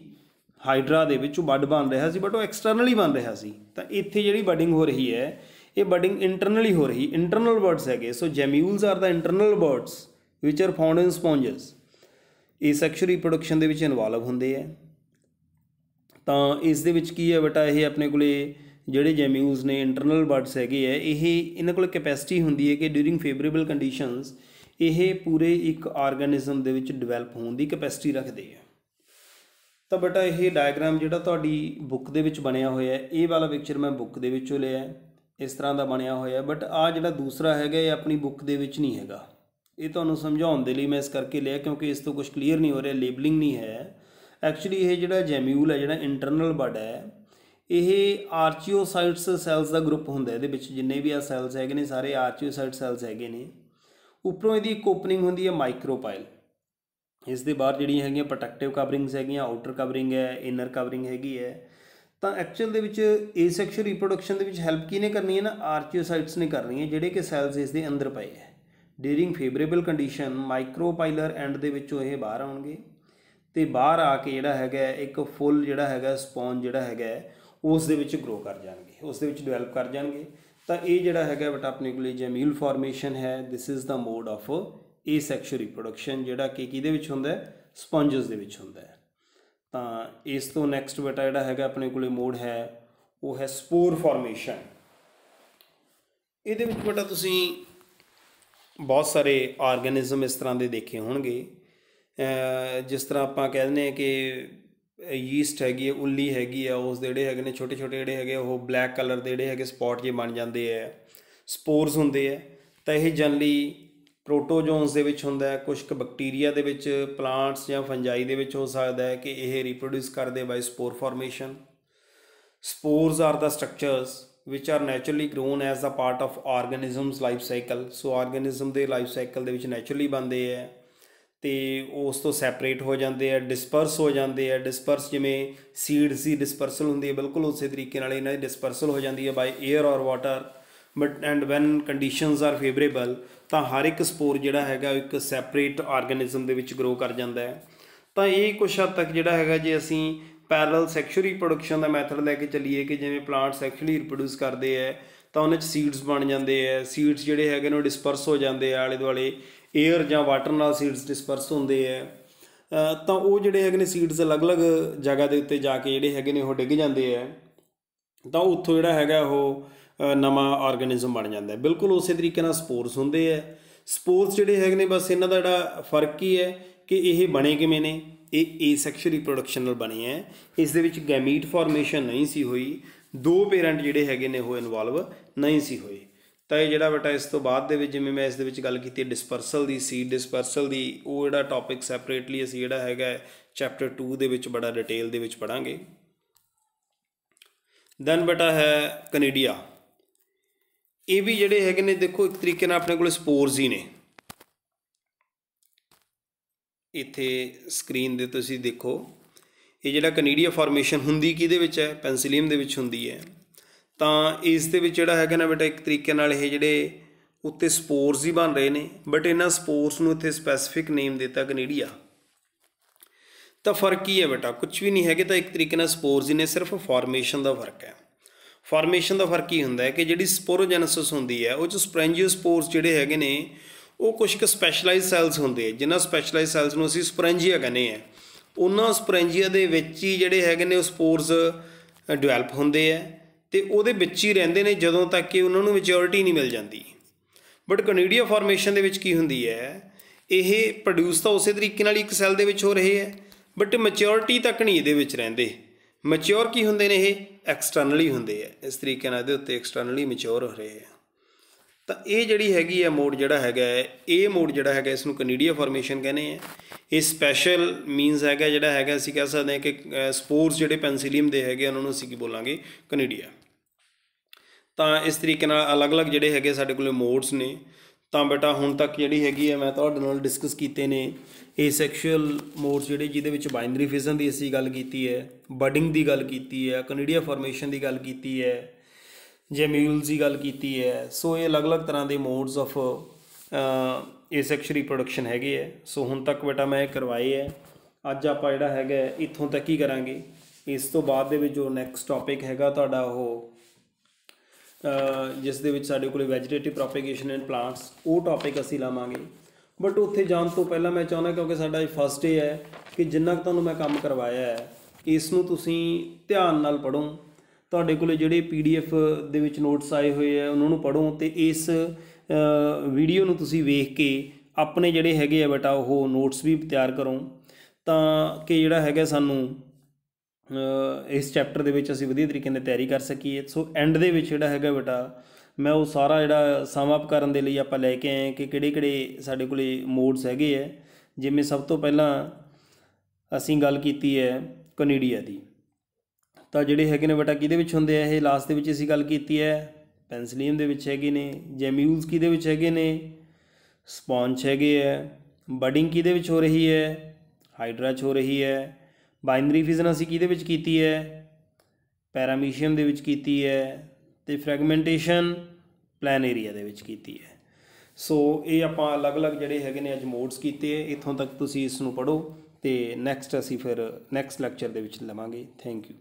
ਹਾਈਡਰਾ ਦੇ ਵਿੱਚ ਉਹ ਬਡ ਬਣ ਰਿਹਾ ਸੀ ਬਟ ਉਹ ਐਕਸਟਰਨਲੀ ਬਣ ਰਿਹਾ ਸੀ। ਤਾਂ ਇੱਥੇ ਜਿਹੜੀ ਬਡਿੰਗ ਹੋ ਰਹੀ ਹੈ, ਇਹ ਬਡਿੰਗ ਇੰਟਰਨਲੀ ਹੋ ਰਹੀ ਇੰਟਰਨਲ ਬਰਡਸ ਹੈਗੇ। So gemmules are the internal buds which are found in sponges ਇਹ ਸੈਕਸ਼ੂਅਲ ਰਿਪਰੋਡਕਸ਼ਨ ਦੇ ਵਿੱਚ ਇਨਵੋਲਵ ਹੁੰਦੇ ਆ ਤਾਂ ਇਸ ਦੇ ਵਿੱਚ ਕੀ ਹੈ ਬੇਟਾ, ਇਹ ਆਪਣੇ ਕੋਲੇ ਜਿਹੜੇ ਜੈਮਿਊਜ਼ ਨੇ ਇੰਟਰਨਲ ਬਰਡਸ ਹੈਗੇ ਆ ਇਹ ਇਹਨਾਂ ਕੋਲ ਕੈਪੈਸਿਟੀ ਹੁੰਦੀ ਹੈ ਕਿ ਡਿਊਰਿੰਗ ਫੇਵਰੇਬਲ ਕੰਡੀਸ਼ਨਸ ਇਹ ਪੂਰੇ ਇੱਕ ਆਰਗੇਨਿਜ਼ਮ ਦੇ ਵਿੱਚ ਡਿਵੈਲਪ ਹੋਣ ਦੀ ਕੈਪੈਸਿਟੀ ਰੱਖਦੇ ਆ। ਤਾਂ ਬੇਟਾ ਇਹ ਡਾਇਗਰਾਮ ਜਿਹੜਾ ਤੁਹਾਡੀ ਬੁੱਕ ਦੇ ਵਿੱਚ ਬਣਿਆ ਹੋਇਆ ਹੈ, ਇਹ ਵਾਲਾ ਪਿਕਚਰ ਮੈਂ ਬੁੱਕ ਦੇ ਵਿੱਚੋਂ ਲਿਆ ਹੈ, ਇਸ ਤਰ੍ਹਾਂ ਦਾ ਬਣਿਆ ਹੋਇਆ ਬਟ ਆ ਜਿਹੜਾ ਦੂਸਰਾ ਹੈਗਾ, ਇਹ ਆਪਣੀ ਬੁੱਕ ਦੇ ਵਿੱਚ ਨਹੀਂ ਹੈਗਾ। ਇਹ ਤੁਹਾਨੂੰ ਸਮਝਾਉਣ ਦੇ ਲਈ ਮੈਂ ਇਸ ਕਰਕੇ ਲਿਆ ਕਿਉਂਕਿ ਇਸ ਤੋਂ ਕੁਝ ਕਲੀਅਰ ਨਹੀਂ ਹੋ ਰਿਹਾ ਲੇਬਲਿੰਗ ਨਹੀਂ ਹੈ। ਐਕਚੁਅਲੀ ਇਹ ਜਿਹੜਾ ਜੈਮਿਊਲ ਹੈ, ਜਿਹੜਾ ਇੰਟਰਨਲ ਬਡ ਹੈ, ਇਹ ਆਰਚੀਓਸਾਈਟਸ ਸੈਲਸ ਦਾ ਗਰੁੱਪ ਹੁੰਦਾ ਇਹਦੇ ਵਿੱਚ ਜਿੰਨੇ ਵੀ ਆ ਸੈਲਸ ਹੈਗੇ ਨੇ, ਸਾਰੇ ਆਰਚੀਓਸਾਈਟ ਸੈਲਸ ਹੈਗੇ ਨੇ। ਉੱਪਰੋਂ ਇਹਦੀ ਇੱਕ ਓਪਨਿੰਗ ਹੁੰਦੀ ਹੈ ਮਾਈਕਰੋਪਾਈਲ ਇਸ ਦੇ ਬਾਹਰ ਜਿਹੜੀਆਂ ਹੈਗੀਆਂ ਪ੍ਰੋਟੈਕਟਿਵ ਕਵਰਿੰਗਸ ਹੈਗੀਆਂ ਆਊਟਰ ਕਵਰਿੰਗ ਹੈ ਇਨਰ ਕਵਰਿੰਗ ਹੈਗੀ ਹੈ। ਤਾਂ ਐਕਚੁਅਲ ਦੇ ਵਿੱਚ ਏਸੈਕਸ਼ੂਅਲ ਰੀਪਰੋਡਕਸ਼ਨ ਦੇ ਵਿੱਚ ਹੈਲਪ ਕਿਹਨੇ ਕਰਨੀ ਹੈ ਨਾ? ਆਰਚੀਓਸਾਈਟਸ ਨੇ ਕਰਨੀ ਹੈ, ਜਿਹੜੇ ਕਿ ਸੈਲਸ ਇਸ ਦੇ ਅੰਦਰ ਪਏ ਹੈ। During favourable condition micropylar and ਦੇ ਵਿੱਚੋਂ ਇਹ ਬਾਹਰ ਆਉਣਗੇ। ਤੇ ਬਾਹਰ ਆ ਕੇ ਜਿਹੜਾ ਹੈਗਾ ਇੱਕ ਫੁੱਲ ਜਿਹੜਾ ਹੈਗਾ ਸਪੌਂਜ ਜਿਹੜਾ ਹੈਗਾ ਉਸ ਦੇ ਵਿੱਚ ਗਰੋ ਕਰ ਜਾਣਗੇ, ਉਸ ਦੇ ਵਿੱਚ ਡਿਵੈਲਪ ਕਰ ਜਾਣਗੇ। ਤਾਂ ਇਹ ਜਿਹੜਾ ਹੈਗਾ ਬਟ ਆਪਣੇ ਕੋਲੇ ਜੈਮੀਲ ਫਾਰਮੇਸ਼ਨ ਹੈ this is the mode of asexual reproduction ਜਿਹੜਾ ਕਿ ਕਿਹਦੇ ਵਿੱਚ ਹੁੰਦਾ ਹੈ? ਸਪੰਜਸ ਦੇ ਵਿੱਚ ਹੁੰਦਾ ਹੈ। ਤਾਂ ਇਸ ਤੋਂ ਨੈਕਸਟ ਬੇਟਾ ਜਿਹੜਾ ਹੈਗਾ ਆਪਣੇ ਕੋਲੇ ਮੋਡ ਹੈ, ਉਹ ਹੈ ਸਪੋਰ ਫਾਰਮੇਸ਼ਨ ਇਹਦੇ ਵਿੱਚ ਬੇਟਾ ਤੁਸੀਂ ਬਹੁਤ ਸਾਰੇ ਆਰਗੇਨਿਜ਼ਮ ਇਸ ਤਰ੍ਹਾਂ ਦੇ ਦੇਖੇ ਹੋਣਗੇ। ਜਿਸ ਤਰ੍ਹਾਂ ਆਪਾਂ ਕਹਿੰਦੇ ਨੇ ਕਿ ਯੀਸਟ ਹੈਗੀ ਹੈ, ਉੱਲੀ ਹੈਗੀ ਆ ਉਸ ਦੇ ਜਿਹੜੇ ਹੈਗੇ ਨੇ ਛੋਟੇ ਛੋਟੇ ਜਿਹੜੇ ਹੈਗੇ ਉਹ ਬਲੈਕ ਕਲਰ ਦੇ ਜਿਹੜੇ ਹੈਗੇ ਸਪੌਟ ਜੇ ਬਣ ਜਾਂਦੇ ਆ। ਸਪੋਰਸ ਹੁੰਦੇ ਆ। ਤਾਂ ਇਹ ਜਨਰਲੀ ਪ੍ਰੋਟੋਜੋਨਸ ਦੇ ਵਿੱਚ ਹੁੰਦਾ ਹੈ ਕੁਝ ਕੁ ਬੈਕਟੀਰੀਆ ਦੇ ਵਿੱਚ ਪਲਾਂਟਸ ਜਾਂ ਫੰਜਾਈ ਦੇ ਵਿੱਚ ਹੋ ਸਕਦਾ ਹੈ ਕਿ ਇਹ ਰੀਪਰੋਡਿਊਸ ਕਰਦੇ by spore formation spores are the structures which are naturally grown as a part of organisms life cycle so organism ਦੇ life cycle ਦੇ ਵਿੱਚ naturally ਬਣਦੇ ਆ। ਤੇ ਉਸ ਤੋਂ ਸੈਪਰੇਟ ਹੋ ਜਾਂਦੇ ਆ ਡਿਸਪਰਸ ਹੋ ਜਾਂਦੇ ਆ ਡਿਸਪਰਸ ਜਿਵੇਂ ਸੀਡਸ ਦੀ ਡਿਸਪਰਸਲ ਹੁੰਦੀ ਹੈ, ਬਿਲਕੁਲ ਉਸੇ ਤਰੀਕੇ ਨਾਲ ਇਹਨਾਂ ਦੀ ਡਿਸਪਰਸਲ ਹੋ ਜਾਂਦੀ ਹੈ by air or water but and when conditions are favourable ਤਾਂ ਹਰ ਇੱਕ ਸਪੋਰ ਜਿਹੜਾ ਹੈਗਾ ਇੱਕ ਸੈਪਰੇਟ ਆਰਗੇਨਿਜ਼ਮ ਦੇ ਵਿੱਚ ਗਰੋ ਕਰ ਜਾਂਦਾ ਹੈ। ਤਾਂ ਇਹ ਕੁਛ ਹੱਦ ਤੱਕ ਜਿਹੜਾ ਹੈਗਾ ਜੇ ਅਸੀਂ ਪੈਰਲਲ ਸੈਕਸ਼ੂਅਲ ਰੀਪਰੋਡਕਸ਼ਨ ਦਾ ਮੈਥਡ ਲੈ ਕੇ ਚੱਲੀਏ ਕਿ ਜਿਵੇਂ ਪਲਾਂਟ ਸੈਕਸ਼ੂਅਲੀ ਰਿਪਰੋਡਿਊਸ ਕਰਦੇ ਐ ਤਾਂ ਉਹਨਾਂ 'ਚ ਸੀਡਸ ਬਣ ਜਾਂਦੇ ਐ ਸੀਡਸ ਜਿਹੜੇ ਹੈਗੇ ਨੇ ਉਹ ਡਿਸਪਰਸ ਹੋ ਜਾਂਦੇ ਆ ਆਲੇ ਦੁਆਲੇ 에ਅਰ ਜਾਂ ਵਾਟਰ ਨਾਲ ਸੀਡਸ ਡਿਸਪਰਸ ਹੁੰਦੇ ਐ ਤਾਂ ਉਹ ਜਿਹੜੇ ਹੈਗੇ ਨੇ ਸੀਡਸ ਅਲੱਗ-ਅਲੱਗ ਜਗ੍ਹਾ ਦੇ ਉੱਤੇ ਜਾ ਕੇ ਜਿਹੜੇ ਹੈਗੇ ਨੇ ਉਹ ਡਿੱਗ ਜਾਂਦੇ ਐ ਤਾਂ ਉੱਥੋਂ ਜਿਹੜਾ ਹੈਗਾ ਉਹ ਨਵਾਂ ਆਰਗੇਨਿਜ਼ਮ ਬਣ ਜਾਂਦਾ ਹੈ। ਬਿਲਕੁਲ ਉਸੇ ਤਰੀਕੇ ਨਾਲ ਸਪੋਰਸ ਹੁੰਦੇ ਐ ਸਪੋਰਸ ਜਿਹੜੇ ਹੈਗੇ ਨੇ ਬਸ ਇਹਨਾਂ ਦਾ ਜਿਹੜਾ ਫ਼ਰਕ ਹੀ ਹੈ ਕਿ ਇਹ ਬਣੇ ਕਿਵੇਂ ਨੇ। ਇਹ ਏਸੈਕਸ਼ੂਅਲ ਰੀਪਰੋਡਕਸ਼ਨ ਨਾਲ ਬਣੇ ਐ ਇਸ ਦੇ ਵਿੱਚ ਗੈਮੀਟ ਫਾਰਮੇਸ਼ਨ ਨਹੀਂ ਸੀ ਹੋਈ। ਦੋ ਪੇਰੈਂਟ ਜਿਹੜੇ ਹੈਗੇ ਨੇ ਉਹ ਇਨਵੋਲਵ ਨਹੀਂ ਸੀ ਹੋਏ। ਤਾਂ ਇਹ ਜਿਹੜਾ ਬੇਟਾ ਇਸ ਤੋਂ ਬਾਅਦ ਦੇ ਵਿੱਚ ਜਿਵੇਂ ਮੈਂ ਇਸ ਦੇ ਵਿੱਚ ਗੱਲ ਕੀਤੀ ਡਿਸਪਰਸਲ ਦੀ ਸੀ ਡਿਸਪਰਸਲ ਦੀ ਉਹ ਜਿਹੜਾ ਟੌਪਿਕ ਸੈਪਰੇਟਲੀ ਅਸੀਂ ਜਿਹੜਾ ਹੈਗਾ ਚੈਪਟਰ 2 ਦੇ ਵਿੱਚ ਬੜਾ ਡਿਟੇਲ ਦੇ ਵਿੱਚ ਪੜਾਂਗੇ ਦੈਨ ਬੇਟਾ ਹੈ ਕੈਨੇਡੀਆ। ਇਹ ਵੀ ਜਿਹੜੇ ਹੈਗੇ ਨੇ, ਦੇਖੋ ਇੱਕ ਤਰੀਕੇ ਨਾਲ ਆਪਣੇ ਕੋਲ ਸਪੋਰਸ ਹੀ ਨੇ। ਇੱਥੇ ਸਕਰੀਨ ਦੇ ਤੁਸੀਂ ਦੇਖੋ, ਇਹ ਜਿਹੜਾ ਕੈਨੇਡੀਆ ਫਾਰਮੇਸ਼ਨ ਹੁੰਦੀ ਕਿਹਦੇ ਵਿੱਚ ਹੈ? ਪੈਨਸਿਲੀਅਮ ਦੇ ਵਿੱਚ ਹੁੰਦੀ ਹੈ। ਤਾਂ ਇਸ ਦੇ ਵਿੱਚ ਜਿਹੜਾ ਹੈਗਾ ਨਾ ਬੇਟਾ, ਇੱਕ ਤਰੀਕੇ ਨਾਲ ਇਹ ਜਿਹੜੇ ਉੱਤੇ ਸਪੋਰਸ ਹੀ ਬਣ ਰਹੇ ਨੇ, ਬਟ ਇਹਨਾਂ ਸਪੋਰਸ ਨੂੰ ਇੱਥੇ ਸਪੈਸੀਫਿਕ ਨੇਮ ਦਿੱਤਾ ਕੈਨੇਡੀਆ। ਤਾਂ ਫ਼ਰਕ ਕੀ ਹੈ ਬੇਟਾ? ਕੁਝ ਵੀ ਨਹੀਂ ਹੈਗੇ ਤਾਂ ਇੱਕ ਤਰੀਕੇ ਨਾਲ ਸਪੋਰਸ ਹੀ ਨੇ, ਸਿਰਫ ਫਾਰਮੇਸ਼ਨ ਦਾ ਫ਼ਰਕ ਹੈ। ਫਾਰਮੇਸ਼ਨ ਦਾ ਫ਼ਰਕ ਕੀ ਹੁੰਦਾ ਹੈ ਕਿ ਜਿਹੜੀ ਸਪੋਰੋਜੈਨਸਿਸ ਹੁੰਦੀ ਹੈ, ਉਹ ਚ ਸਪ੍ਰੈਂਜੀਓਸਪੋਰਸ ਜਿਹੜੇ ਹੈਗੇ ਨੇ, ਉਹ ਕੁਝ ਕੁ ਸਪੈਸ਼ਲਾਈਜ਼ ਸੈਲਸ ਹੁੰਦੇ ਆ, ਜਿਨ੍ਹਾਂ ਸਪੈਸ਼ਲਾਈਜ਼ ਸੈਲਸ ਨੂੰ ਅਸੀਂ ਸਪਰੈਂਜੀਆ ਕਹਿੰਦੇ ਆ। ਉਹਨਾਂ ਸਪਰੈਂਜੀਆ ਦੇ ਵਿੱਚ ਹੀ ਜਿਹੜੇ ਹੈਗੇ ਨੇ ਉਹ ਸਪੋਰਸ ਡਿਵੈਲਪ ਹੁੰਦੇ ਆ। ਤੇ ਉਹਦੇ ਵਿੱਚ ਹੀ ਰਹਿੰਦੇ ਨੇ ਜਦੋਂ ਤੱਕ ਕਿ ਉਹਨਾਂ ਨੂੰ ਮੈਚੁਰਿਟੀ ਨਹੀਂ ਮਿਲ ਜਾਂਦੀ। ਬਟ ਕੈਨੇਡੀਆ ਫਾਰਮੇਸ਼ਨ ਦੇ ਵਿੱਚ ਕੀ ਹੁੰਦੀ ਹੈ? ਇਹ ਪ੍ਰੋਡਿਊਸ ਤਾਂ ਉਸੇ ਤਰੀਕੇ ਨਾਲ ਇੱਕ ਸੈੱਲ ਦੇ ਵਿੱਚ ਹੋ ਰਹੇ ਹੈ ਬਟ ਮੈਚੁਰਿਟੀ ਤੱਕ ਨਹੀਂ ਇਹਦੇ ਵਿੱਚ ਰਹਿੰਦੇ। ਮੈਚੁਰ ਕੀ ਹੁੰਦੇ ਨੇ ਇਹ? ਐਕਸਟਰਨਲੀ ਹੁੰਦੇ ਆ ਇਸ ਤਰੀਕੇ ਨਾਲ ਇਹਦੇ ਉੱਤੇ ਐਕਸਟਰਨਲੀ ਮੈਚੁਰ ਹੋ ਰਹੇ ਆ ਤਾਂ ਇਹ ਜਿਹੜੀ ਹੈਗੀ ਹੈ ਮੋਡ ਜਿਹੜਾ ਹੈਗਾ ਇਹ ਮੋਡ ਜਿਹੜਾ ਹੈਗਾ ਇਸ ਨੂੰ ਕੈਨੇਡੀਆ ਫਾਰਮੇਸ਼ਨ ਕਹਿੰਦੇ ਆ ਇਹ ਸਪੈਸ਼ਲ ਮੀਨਸ ਹੈਗਾ ਜਿਹੜਾ ਹੈਗਾ ਅਸੀਂ ਕਹਿ ਸਕਦੇ ਹਾਂ ਕਿ ਸਪੋਰਸ ਜਿਹੜੇ ਪੈਨਸੀਲੀਅਮ ਦੇ ਹੈਗੇ ਉਹਨਾਂ ਨੂੰ ਅਸੀਂ ਕੀ ਬੋਲਾਂਗੇ? ਕੈਨੇਡੀਆ ਤਾਂ ਇਸ ਤਰੀਕੇ ਨਾਲ ਅਲੱਗ-ਅਲੱਗ ਜਿਹੜੇ ਹੈਗੇ ਸਾਡੇ ਕੋਲੇ ਮੋਡਸ ਨੇ। ਤਾਂ ਬੇਟਾ ਹੁਣ ਤੱਕ ਜਿਹੜੀ ਹੈਗੀ ਹੈ ਮੈਂ ਤੁਹਾਡੇ ਨਾਲ ਡਿਸਕਸ ਕੀਤੇ ਨੇ ਇਹ ਸੈਕਸ਼ੂਅਲ ਮੋਡਸ ਜਿਹੜੇ ਜਿਹਦੇ ਵਿੱਚ ਬਾਈਨਰੀ ਫਿਜ਼ਨ ਦੀ ਅਸੀਂ ਗੱਲ ਕੀਤੀ ਹੈ ਬਡਿੰਗ ਦੀ ਗੱਲ ਕੀਤੀ ਹੈ ਕੈਨੇਡੀਆ ਫਾਰਮੇਸ਼ਨ ਦੀ ਗੱਲ ਕੀਤੀ ਹੈ ਜੈਮਿਊਲਸ ਦੀ ਗੱਲ ਕੀਤੀ ਹੈ। ਸੋ ਇਹ ਅਲੱਗ-ਅਲੱਗ ਤਰ੍ਹਾਂ ਦੇ ਮੋਡਸ ਆਫ ਏਸੈਕਸ਼ੂਅਲ ਰੀਪਰੋਡਕਸ਼ਨ ਹੈਗੇ ਹੈ। ਸੋ ਹੁਣ ਤੱਕ ਬੇਟਾ ਮੈਂ ਇਹ ਕਰਵਾਏ ਹੈ। ਅੱਜ ਆਪਾਂ ਜਿਹੜਾ ਹੈਗਾ, ਇੱਥੋਂ ਤੱਕ ਹੀ ਕਰਾਂਗੇ। ਇਸ ਤੋਂ ਬਾਅਦ ਦੇ ਵਿੱਚ ਜੋ ਨੈਕਸਟ ਟਾਪਿਕ ਹੈਗਾ ਤੁਹਾਡਾ ਉਹ ਜਿਸ ਦੇ ਵਿੱਚ ਸਾਡੇ ਕੋਲੇ ਵੈਜੀਟੇਟਿਵ ਪ੍ਰੋਪੇਗੇਸ਼ਨ ਐਂਡ ਪਲਾਂਟਸ ਉਹ ਟਾਪਿਕ ਅਸੀਂ ਲਾਵਾਂਗੇ। ਬਟ ਉੱਥੇ ਜਾਣ ਤੋਂ ਪਹਿਲਾਂ ਮੈਂ ਚਾਹੁੰਦਾ ਕਿਉਂਕਿ ਸਾਡਾ ਇਹ ਫਸਟ ਡੇ ਹੈ ਕਿ ਜਿੰਨਾ ਕੁ ਤੁਹਾਨੂੰ ਮੈਂ ਕੰਮ ਕਰਵਾਇਆ ਹੈ ਇਸ ਨੂੰ ਤੁਸੀਂ ਧਿਆਨ ਨਾਲ ਪੜੋ ਤੁਹਾਡੇ ਕੋਲੇ ਜਿਹੜੇ ਪੀਡੀਐਫ ਦੇ ਵਿੱਚ ਨੋਟਸ ਆਏ ਹੋਏ ਆ ਉਹਨਾਂ ਨੂੰ ਪੜੋ ਤੇ ਇਸ ਵੀਡੀਓ ਨੂੰ ਤੁਸੀਂ ਵੇਖ ਕੇ ਆਪਣੇ ਜਿਹੜੇ ਹੈਗੇ ਆ ਬੇਟਾ, ਉਹ ਨੋਟਸ ਵੀ ਤਿਆਰ ਕਰੋ। ਤਾਂ ਕਿ ਜਿਹੜਾ ਹੈਗਾ ਸਾਨੂੰ ਇਸ ਚੈਪਟਰ ਦੇ ਵਿੱਚ ਅਸੀਂ ਵਧੀਆ ਤਰੀਕੇ ਨਾਲ ਤਿਆਰੀ ਕਰ ਸਕੀਏ। ਸੋ ਐਂਡ ਦੇ ਵਿੱਚ ਜਿਹੜਾ ਹੈਗਾ ਬੇਟਾ, ਮੈਂ ਉਹ ਸਾਰਾ ਜਿਹੜਾ ਸਮ ਅਪ ਕਰਨ ਦੇ ਲਈ ਆਪਾਂ ਲੈ ਕੇ ਆਏ ਕਿ ਕਿਹੜੇ ਕਿਹੜੇ ਸਾਡੇ ਕੋਲੇ ਮੋਡਸ ਹੈਗੇ ਆ। ਜਿਵੇਂ ਸਭ ਤੋਂ ਪਹਿਲਾਂ ਅਸੀਂ ਗੱਲ ਕੀਤੀ ਹੈ ਕੈਨੇਡੀਆ ਦੀ। ਤਾਂ ਜਿਹੜੇ ਹੈਗੇ ਨੇ ਬੇਟਾ, ਕਿਹਦੇ ਵਿੱਚ ਹੁੰਦੇ ਆ? ਇਹ ਲਾਸਟ ਦੇ ਵਿੱਚ ਅਸੀਂ ਗੱਲ ਕੀਤੀ ਹੈ। ਪੈਨਸਿਲੀਅਮ ਦੇ ਵਿੱਚ ਹੈਗੇ ਨੇ। ਜੈਮਿਊਲਸ ਕਿਹਦੇ ਵਿੱਚ ਹੈਗੇ ਨੇ? ਸਪੌਂਜ ਹੈਗੇ ਆ। ਬਡਿੰਗ ਕਿਹਦੇ ਵਿੱਚ ਹੋ ਰਹੀ ਹੈ? ਹਾਈਡਰਾਚ ਹੋ ਰਹੀ ਹੈ। ਬਾਈਨਰੀ ਫਿਜ਼ਨ ਅਸੀਂ ਕਿਹਦੇ ਵਿੱਚ ਕੀਤੀ ਹੈ? ਪੈਰਾਮੀਸ਼ੀਅਮ ਦੇ ਵਿੱਚ ਕੀਤੀ ਹੈ ਤੇ ਫ੍ਰੈਗਮੈਂਟੇਸ਼ਨ ਪਲਾਨ ਏਰੀਆ ਦੇ ਵਿੱਚ ਕੀਤੀ ਹੈ। ਸੋ ਇਹ ਆਪਾਂ ਅਲੱਗ-ਅਲੱਗ ਜਿਹੜੇ ਹੈਗੇ ਨੇ ਅੱਜ ਮੋਡਸ ਕੀਤੇ ਹੈ, ਇਥੋਂ ਤੱਕ ਤੁਸੀਂ ਇਸ ਨੂੰ ਪੜੋ ਤੇ ਨੈਕਸਟ ਅਸੀਂ ਫਿਰ ਨੈਕਸਟ ਲੈਕਚਰ ਦੇ ਵਿੱਚ ਲਵਾਂਗੇ। Thank you